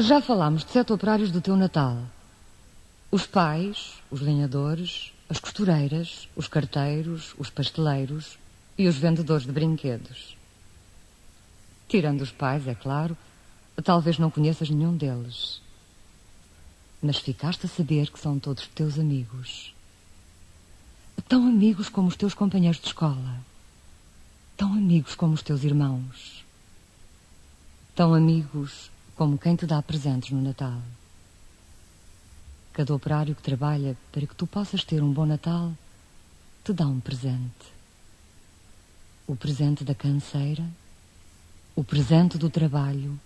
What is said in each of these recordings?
Já falámos de sete operários do teu Natal. Os pais, os lenhadores, as costureiras, os carteiros, os pasteleiros e os vendedores de brinquedos. Tirando os pais, é claro, talvez não conheças nenhum deles. Mas ficaste a saber que são todos teus amigos. Tão amigos como os teus companheiros de escola. Tão amigos como os teus irmãos. Tão amigos como quem te dá presentes no Natal. Cada operário que trabalha para que tu possas ter um bom Natal te dá um presente. O presente da canseira, o presente do trabalho,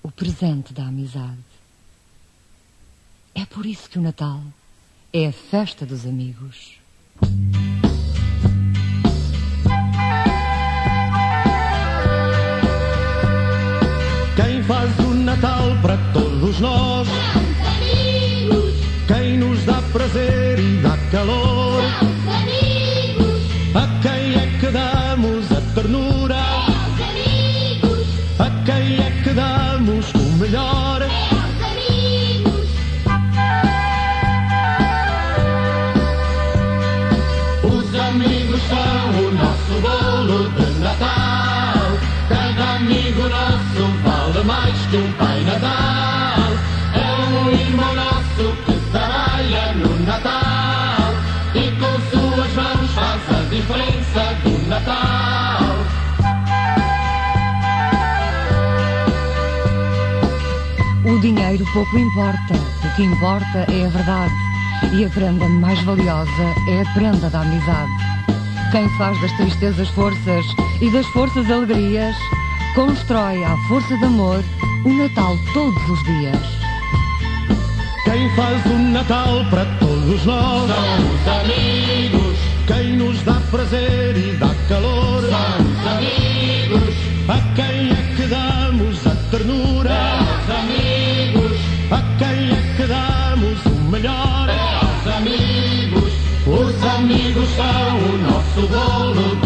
o presente da amizade. É por isso que o Natal é a festa dos amigos. Todos nós? amigos, Quem nos dá prazer e dá calor? amigos, A quem é que damos a ternura? aos amigos, A quem é que damos o melhor? amigos, Os amigos são o nosso bolo de Natal. Cada amigo nosso vale mais que um Pai Natal. Dinheiro pouco importa. O que importa é a verdade. E a prenda mais valiosa é a prenda da amizade. Quem faz das tristezas forças e das forças alegrias, constrói à força de amor o Natal todos os dias. Quem faz o Natal para todos nós são os amigos. Quem nos dá prazer e dá calor são os amigos. A quem é que damos a ternura? Os amigos são o nosso bolo